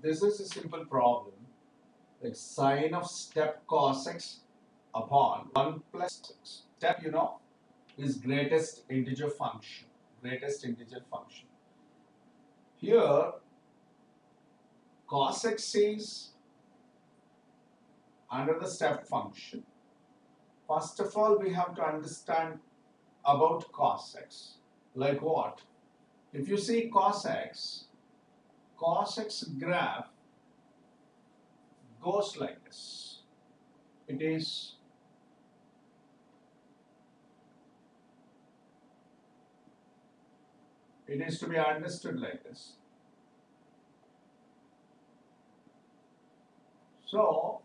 this is a simple problem. Like sine of step cos x upon 1 plus x. Step, you know, is greatest integer function. Greatest integer function. Here, cos x is under the step function. First of all, we have to understand about cos x. Like what? If you see cos x, cos x graph goes like this. It is it is to be understood like this. So,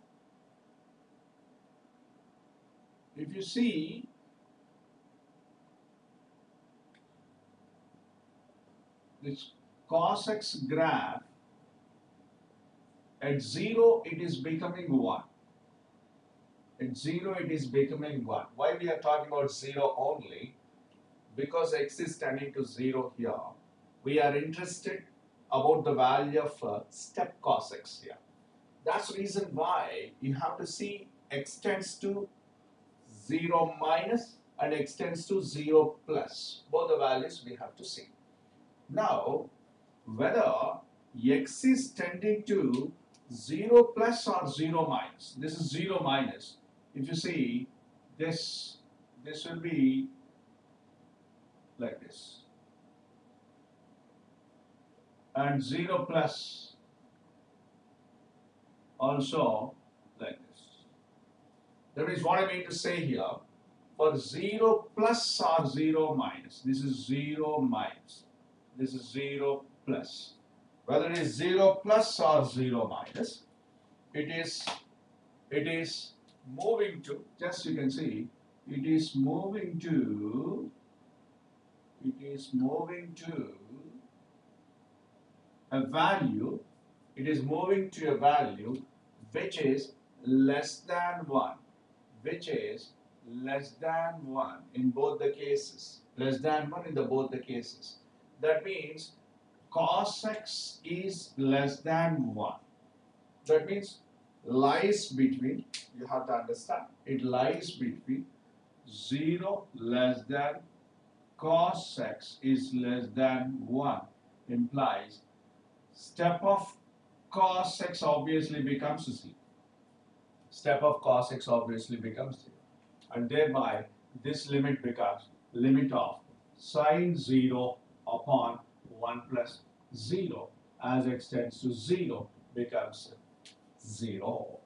if you see this cos x graph at 0 it is becoming 1 at 0 it is becoming 1 why we are talking about 0 only? Because x is tending to 0 here. We are interested about the value of uh, step cos x here. That's reason why you have to see x tends to 0 minus and x tends to 0 plus. Both the values we have to see. Now, whether x is tending to 0 plus or 0 minus, this is 0 minus. If you see, this, this will be like this. And 0 plus also like this. That is what I mean to say here. For 0 plus or 0 minus, this is 0 minus, this is 0 plus. Whether it is 0 plus or 0 minus, it is, it is moving to, just you can see, it is moving to, it is moving to a value, it is moving to a value which is less than 1 which is less than 1 in both the cases. Less than 1 in the both the cases. That means cos x is less than 1. That means lies between, you have to understand, it lies between 0 less than cos x is less than 1 implies step of cos x obviously becomes 0 step of cos x obviously becomes 0. And thereby, this limit becomes limit of sine 0 upon 1 plus 0 as x tends to 0 becomes 0.